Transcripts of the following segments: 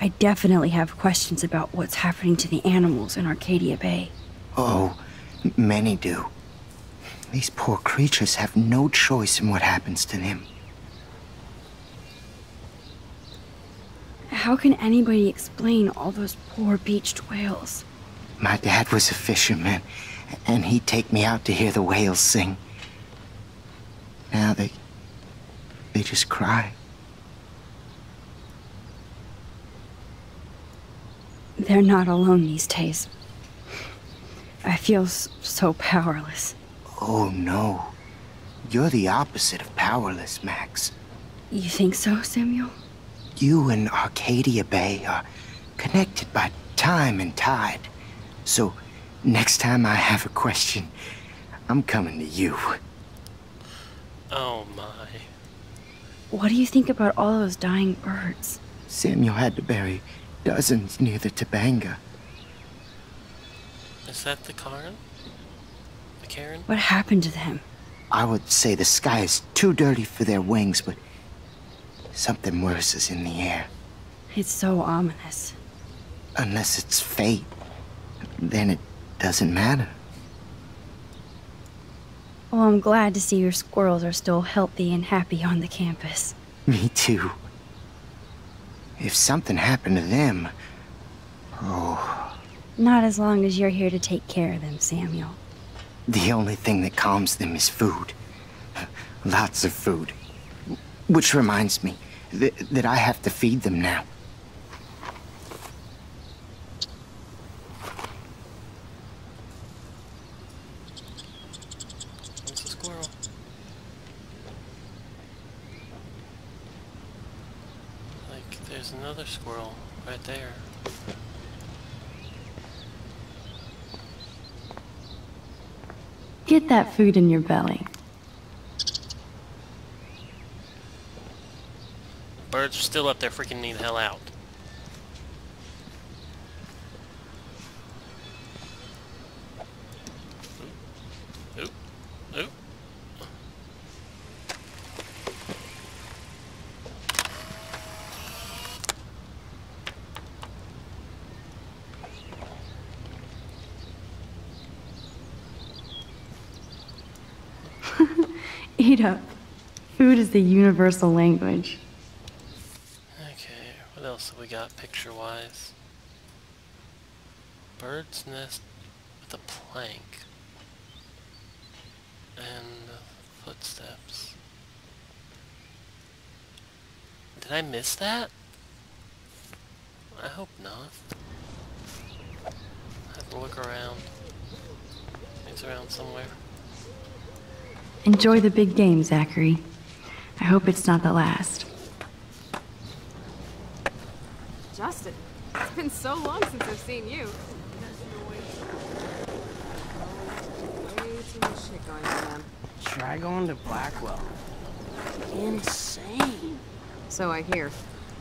I definitely have questions about what's happening to the animals in Arcadia Bay. Oh, many do. These poor creatures have no choice in what happens to them. How can anybody explain all those poor beached whales? My dad was a fisherman, and he'd take me out to hear the whales sing. Now they... they just cry. They're not alone these days. I feel so powerless. Oh no. You're the opposite of powerless, Max. You think so, Samuel? You and Arcadia Bay are connected by time and tide. So, next time I have a question, I'm coming to you. Oh my. What do you think about all those dying birds? Samuel had to bury dozens near the Tobanga. Is that the Karen? The Karen? What happened to them? I would say the sky is too dirty for their wings, but something worse is in the air. It's so ominous. Unless it's fate, then it doesn't matter. Well, I'm glad to see your squirrels are still healthy and happy on the campus. Me too. If something happened to them... Oh... Not as long as you're here to take care of them, Samuel. The only thing that calms them is food. Lots of food. Which reminds me th that I have to feed them now. There's a squirrel. Like, there's another squirrel right there. Get that food in your belly. Birds are still up there freaking me the hell out. Eat up. Food is the universal language. Okay, what else have we got picture-wise? Bird's nest with a plank. And footsteps. Did I miss that? I hope not. I have to look around. It's around somewhere. Enjoy the big game, Zachary. I hope it's not the last. Justin, it's been so long since I've seen you. Way too much shit going on, man. Try going to Blackwell. Insane. So I hear.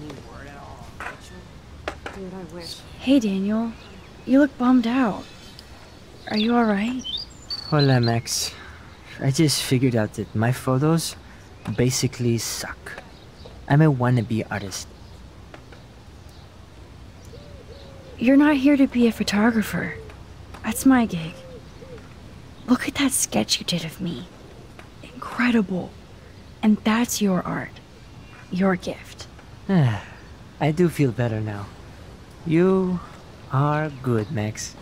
Any word at all? Rachel? Dude, I wish. Hey, Daniel. You look bummed out. Are you alright? Hola, Max. I just figured out that my photos basically suck. I'm a wannabe artist. You're not here to be a photographer. That's my gig. Look at that sketch you did of me. Incredible. And that's your art. Your gift. I do feel better now. You are good, Max.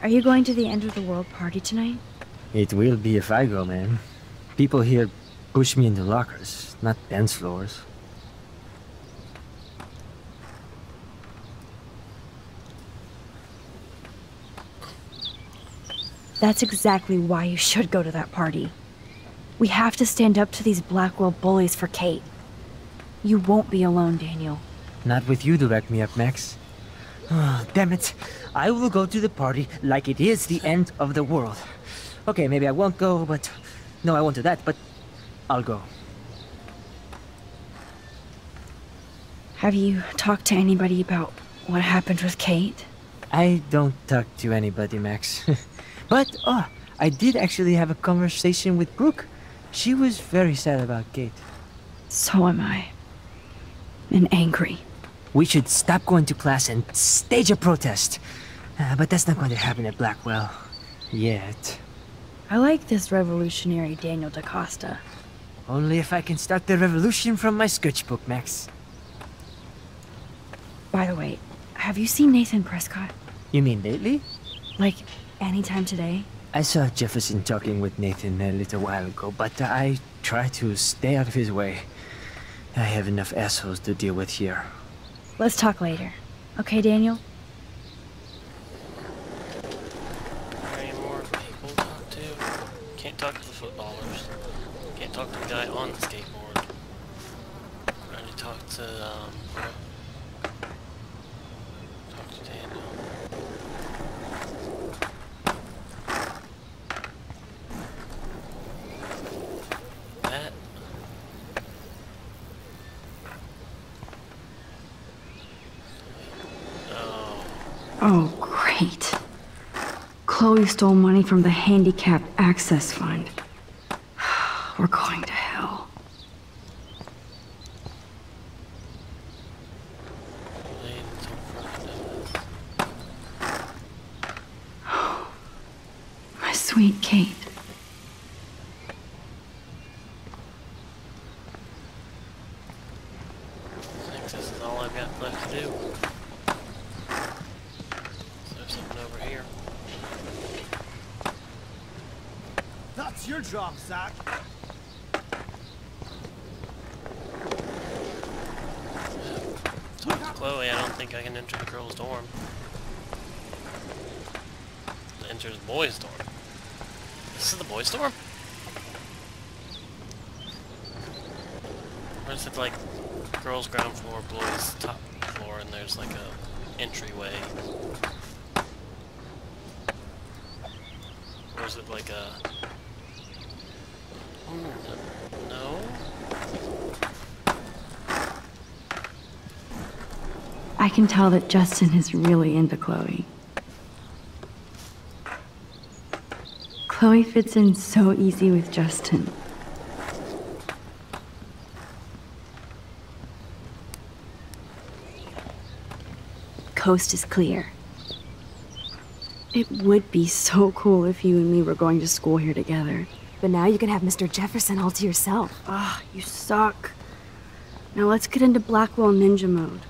Are you going to the end of the world party tonight? It will be if I go, man. People here push me into lockers, not dance floors. That's exactly why you should go to that party. We have to stand up to these Blackwell bullies for Kate. You won't be alone, Daniel. Not with you to back me up, Max. Damn it. I will go to the party like it is the end of the world. Okay, maybe I won't go, but... No, I won't do that, but... I'll go. Have you talked to anybody about what happened with Kate? I don't talk to anybody, Max. but, oh, I did actually have a conversation with Brooke. She was very sad about Kate. So am I. and angry. We should stop going to class and stage a protest. Uh, but that's not going to happen at Blackwell. Yet. I like this revolutionary Daniel DaCosta. Only if I can start the revolution from my sketchbook, Max. By the way, have you seen Nathan Prescott? You mean lately? Like, anytime today? I saw Jefferson talking with Nathan a little while ago, but I try to stay out of his way. I have enough assholes to deal with here. Let's talk later. Okay, Daniel? Any more people to talk to? Can't talk to the footballers. Can't talk to the guy on the skateboard. I already talked to, um... Talk to Daniel. That... Oh... Oh, great. Chloe stole money from the Handicap Access Fund. We're going to hell. Wait until Friday. My sweet Kate. Thinks this is all I've got left to do. So there's something over here. That's your job, Zach. Talk to Chloe, I don't think I can enter the girl's dorm. Enter the boys' dorm. This is the boys' dorm? Or is it like girls ground floor, boys top floor, and there's like a entryway? Or is it like a... Hmm, No? I can tell that Justin is really into Chloe. Chloe fits in so easy with Justin. Coast is clear. It would be so cool if you and me were going to school here together. But now you can have Mr. Jefferson all to yourself. Ah, you suck. Now let's get into Blackwell Ninja mode.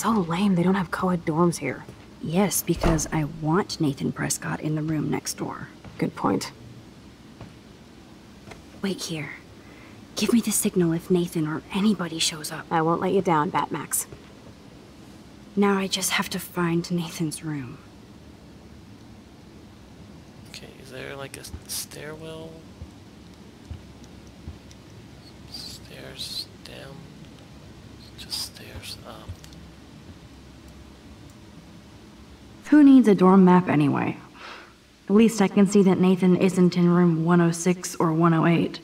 So lame they don't have co-ed dorms here. Yes, because I want Nathan Prescott in the room next door. Good point. Wait here. Give me the signal if Nathan or anybody shows up. I won't let you down, Batmax. Now I just have to find Nathan's room. Okay, is there like a stairwell? Stairs down? Just stairs up. Who needs a dorm map anyway? At least I can see that Nathan isn't in room 106 or 108.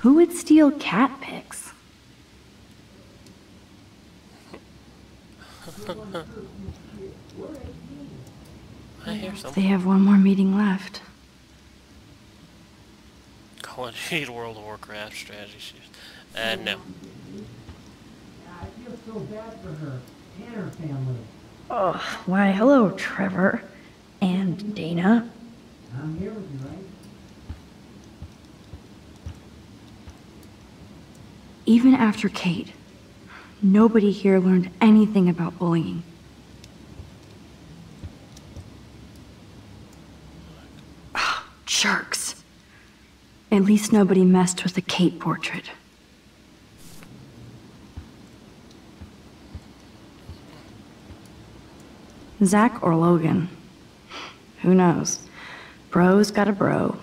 Who would steal cat pics? I hear something. They have one more meeting left. Call it Hate World of Warcraft strategy shoes. Uh, no. I feel so bad for her and her family. Oh, why, hello, Trevor. And Dana. I'm here with you, right? Even after Kate, nobody here learned anything about bullying. Ah, Jerks. At least nobody messed with the Kate portrait. Zach or Logan? Who knows? Bro's got a bro.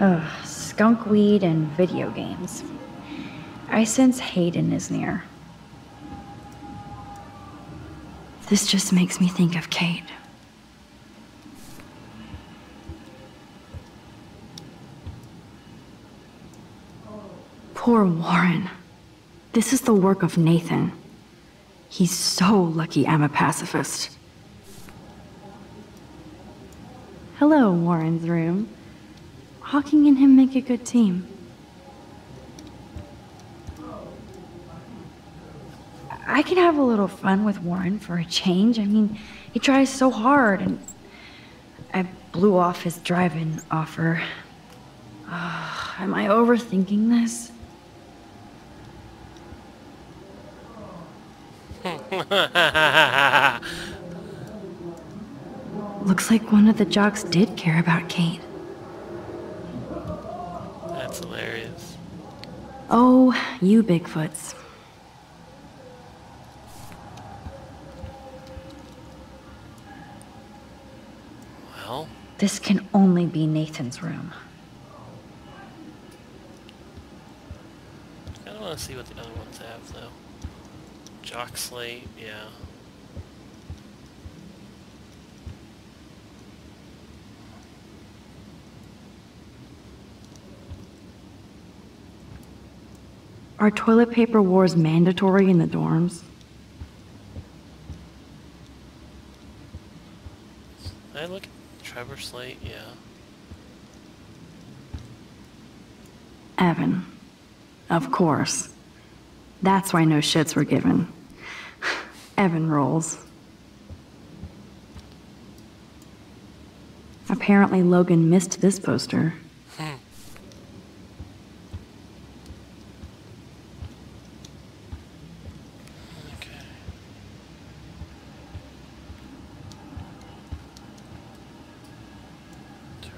Ugh, skunk weed and video games. I sense Hayden is near. This just makes me think of Kate. Poor Warren. This is the work of Nathan. He's so lucky I'm a pacifist. Hello, Warren's room. Hawking and him make a good team. I can have a little fun with Warren for a change. I mean, he tries so hard, and I blew off his drive-in offer. Am I overthinking this? Looks like one of the jocks did care about Kate. That's hilarious. Oh, you Bigfoots. Well, This can only be Nathan's room. I want to see what the other ones have, though. Jock Slate, yeah. Are toilet paper wars mandatory in the dorms? Did I look at Trevor Slate? Yeah. Evan. Of course. That's why no shits were given. Evan rolls. Apparently Logan missed this poster. Okay. Sure.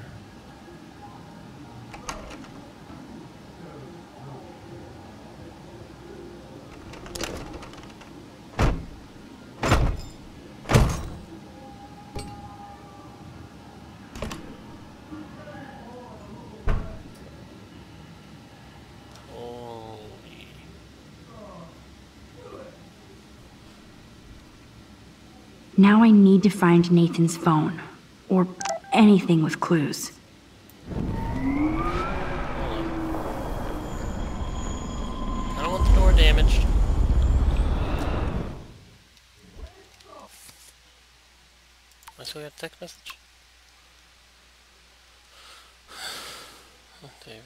Holy. Now I need to find Nathan's phone. Or anything with clues. I don't want the door damaged. I still got a text message? Oh, David.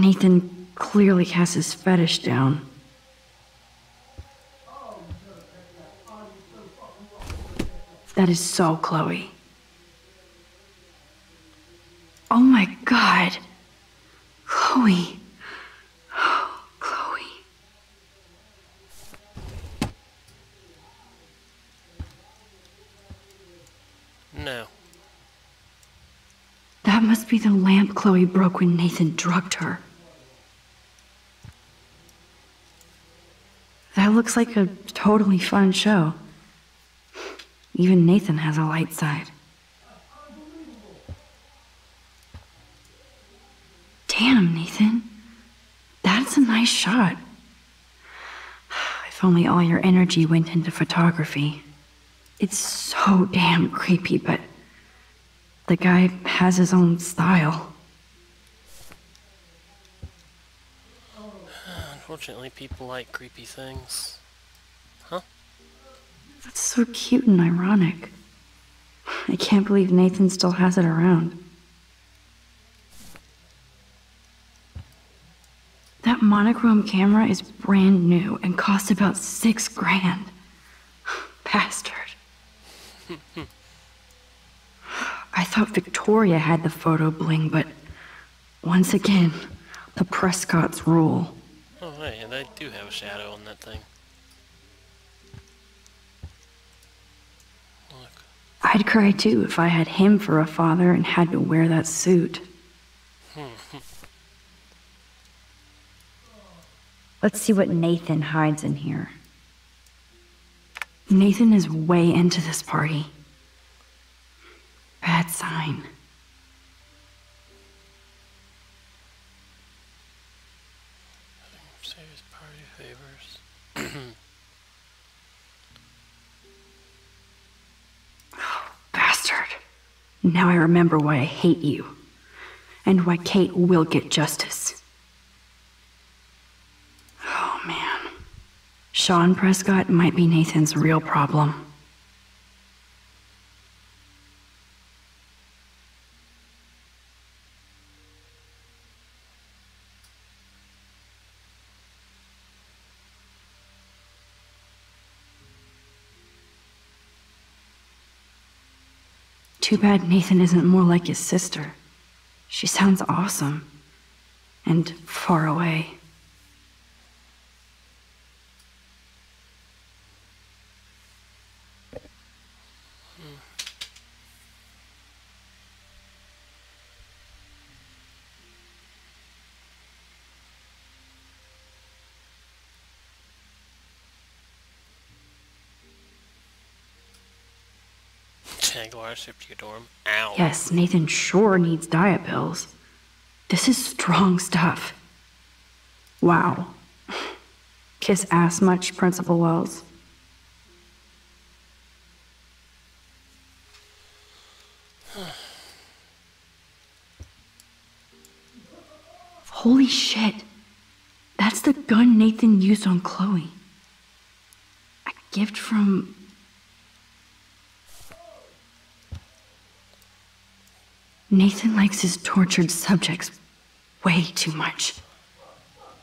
Nathan clearly has his fetish down. That is so Chloe. Oh my god. Chloe. Chloe. No. That must be the lamp Chloe broke when Nathan drugged her. Looks like a totally fun show. Even Nathan has a light side. Damn, Nathan. That's a nice shot. If only all your energy went into photography. It's so damn creepy, but the guy has his own style. Unfortunately, people like creepy things. Huh? That's so cute and ironic. I can't believe Nathan still has it around. That monochrome camera is brand new and cost about six grand. Bastard. I thought Victoria had the photo bling, but once again, the Prescotts rule. Oh, hey, and I do have a shadow on that thing. Look. I'd cry too if I had him for a father and had to wear that suit. Let's see what Nathan hides in here. Nathan is way into this party. Bad sign. Now I remember why I hate you. And why Kate will get justice. Oh man. Sean Prescott might be Nathan's real problem. Too bad Nathan isn't more like his sister. She sounds awesome. And far away. Shipped your dorm. Ow. Yes, Nathan sure needs diet pills. This is strong stuff. Wow. Kiss ass much, Principal Wells. Holy shit. That's the gun Nathan used on Chloe. A gift from Nathan likes his tortured subjects way too much.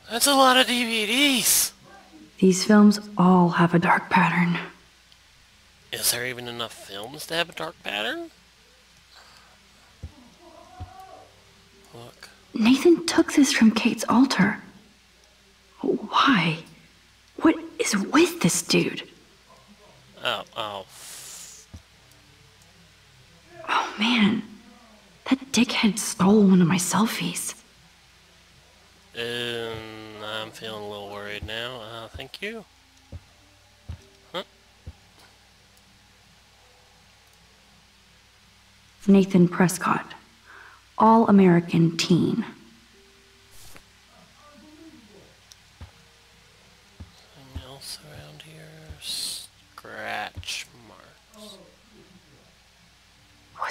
That's a lot of DVDs. These films all have a dark pattern. Is there even enough films to have a dark pattern? Look. Nathan took this from Kate's altar. Why? What is with this dude? Oh, oh. Oh man, that dickhead stole one of my selfies. Um, I'm feeling a little worried now. Uh, thank you. Huh? Nathan Prescott, All American Teen. Anything else around here? Scratch marks.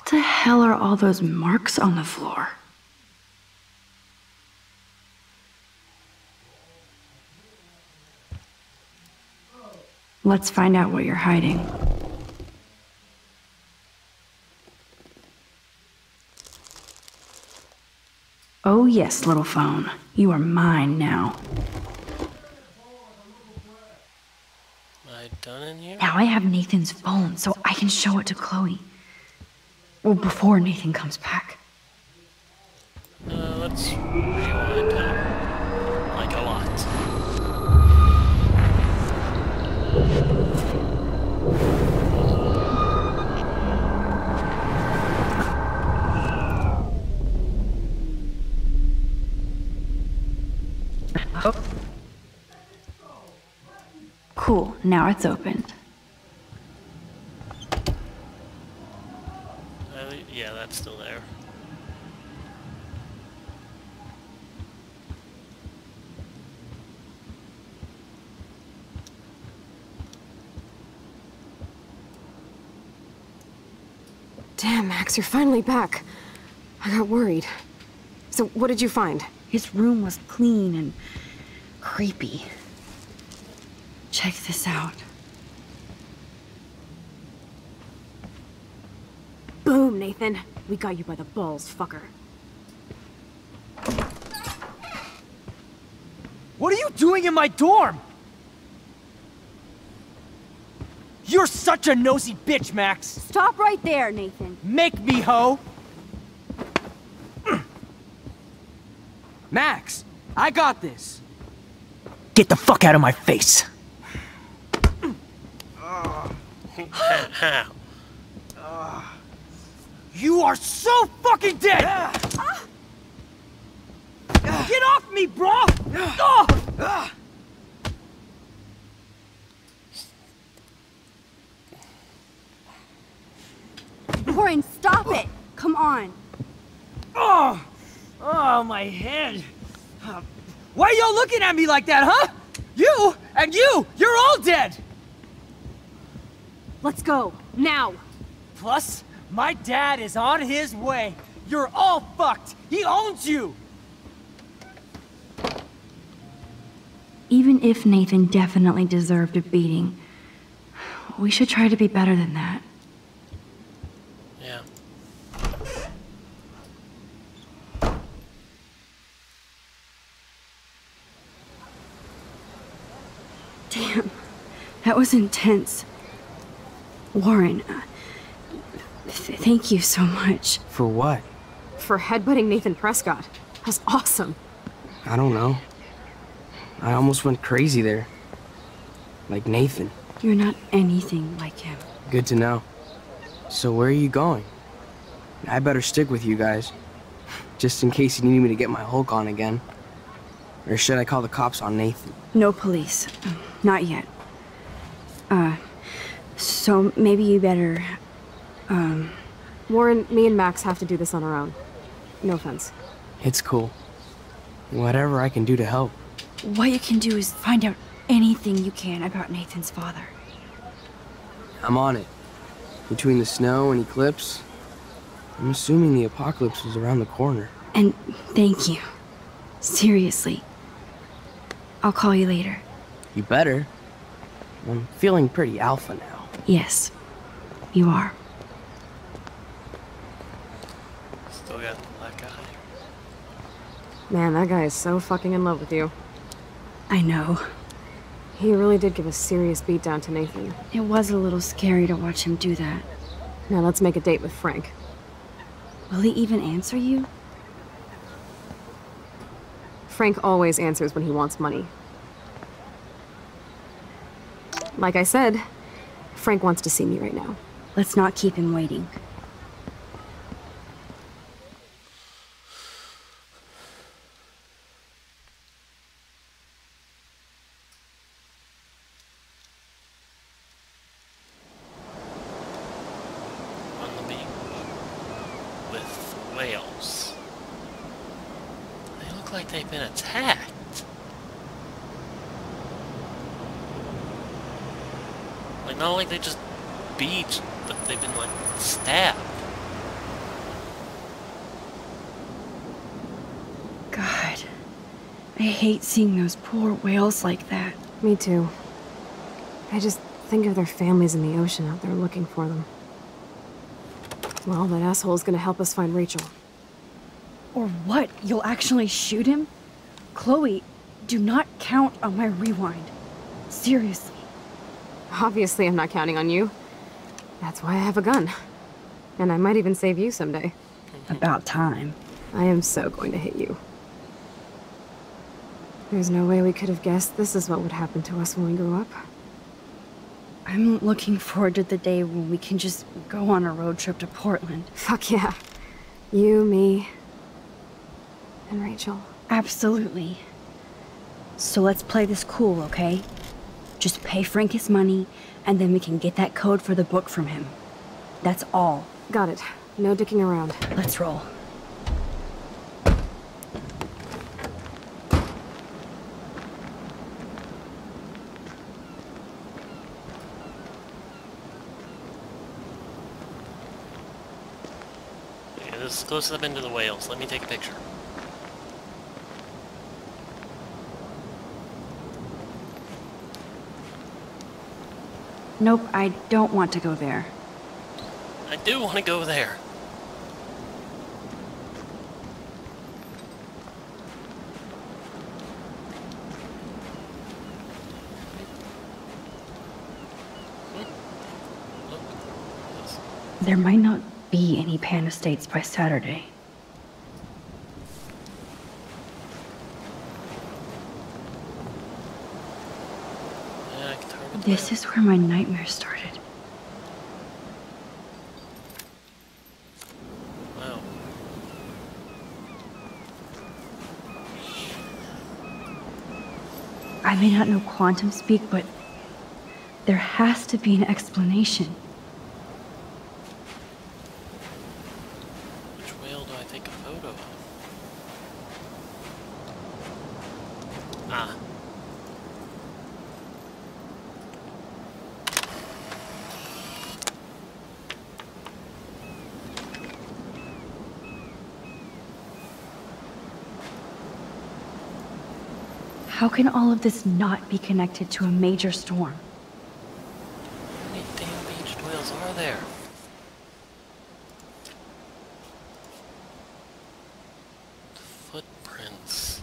What the hell are all those marks on the floor? Let's find out what you're hiding. Oh, yes, little phone. You are mine now. Am I done in here? Now I have Nathan's phone, so I can show it to Chloe. Well, before Nathan comes back. Uh, let's rewind time. Like a lot. Cool, now it's opened. Uh, yeah, that's still there. Damn, Max, you're finally back. I got worried. So, what did you find? His room was clean and creepy. Check this out. Boom, Nathan. We got you by the balls, fucker. What are you doing in my dorm? You're such a nosy bitch, Max. Stop right there, Nathan. Make me, ho. Max, I got this. Get the fuck out of my face. You are so fucking dead! Get off me, bro! Oh! Warren, stop it! Come on. Oh! Oh, my head. Why are y'all looking at me like that, huh? You and you, you're all dead! Let's go, now. Plus, my dad is on his way. You're all fucked. He owns you. Even if Nathan definitely deserved a beating, we should try to be better than that. Yeah. Damn, that was intense. Warren, uh, th- thank you so much. For what? For headbutting Nathan Prescott. That was awesome. I don't know. I almost went crazy there. Like Nathan. You're not anything like him. Good to know. So where are you going? I better stick with you guys. Just in case you need me to get my Hulk on again. Or should I call the cops on Nathan? No police. Not yet. Uh, so maybe you better, um, Warren, me and Max have to do this on our own. No offense. It's cool. Whatever I can do to help. what you can do is find out anything you can about Nathan's father. I'm on it. Between the snow and eclipse, I'm assuming the apocalypse is around the corner. And thank you. Seriously. I'll call you later. You better. I'm feeling pretty alpha now. Yes, you are. Still got the black eye. Man, that guy is so fucking in love with you. I know. He really did give a serious beatdown to Nathan. It was a little scary to watch him do that. Now let's make a date with Frank. Will he even answer you? Frank always answers when he wants money. Like I said, Frank wants to see me right now. Let's not keep him waiting. on the beach with whales. They look like they've been attacked. Like not like they just beached, but they've been like stabbed. God. I hate seeing those poor whales like that. Me too. I just think of their families in the ocean out there looking for them. Well, that asshole's gonna help us find Rachel. Or what? You'll actually shoot him? Chloe, do not count on my rewind. Seriously. Obviously, I'm not counting on you. That's why I have a gun. And I might even save you someday. About time. I am so going to hit you. There's no way we could have guessed this is what would happen to us when we grew up. I'm looking forward to the day when we can just go on a road trip to Portland. Fuck yeah. You, me, and Rachel. Absolutely. So let's play this cool, okay? Just pay Frank his money, and then we can get that code for the book from him. That's all. Got it. No dicking around. Let's roll. Is close up into the whales. Let me take a picture. Nope, I don't want to go there. I do want to go there. There might not be any Pan Estates by Saturday. This is where my nightmare started. Wow. I may not know quantum speak, but there has to be an explanation. Which whale do I take a photo of? How can all of this not be connected to a major storm? How many damn beached whales are there? Footprints.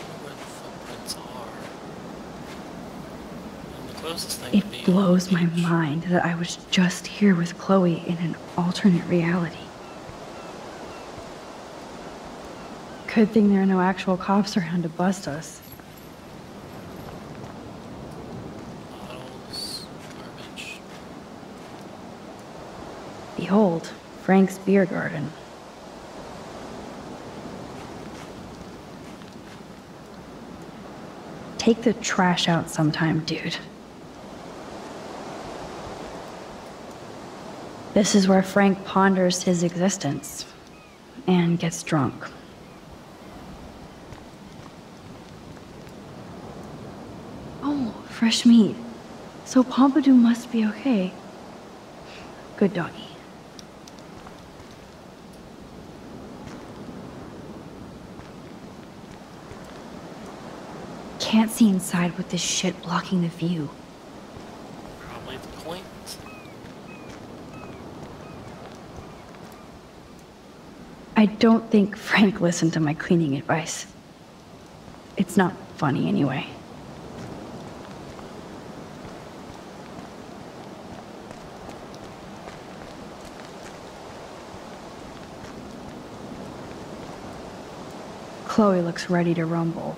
wonder where the footprints are. And the closest thing would be It blows my mind that I was just here with Chloe in an alternate reality. Good thing there are no actual cops around to bust us. Behold, Frank's beer garden. Take the trash out sometime, dude. This is where Frank ponders his existence and gets drunk. Oh, fresh meat. So Pompidou must be okay. Good doggy. Can't see inside with this shit blocking the view. Probably the point. I don't think Frank listened to my cleaning advice. It's not funny anyway. Chloe looks ready to rumble.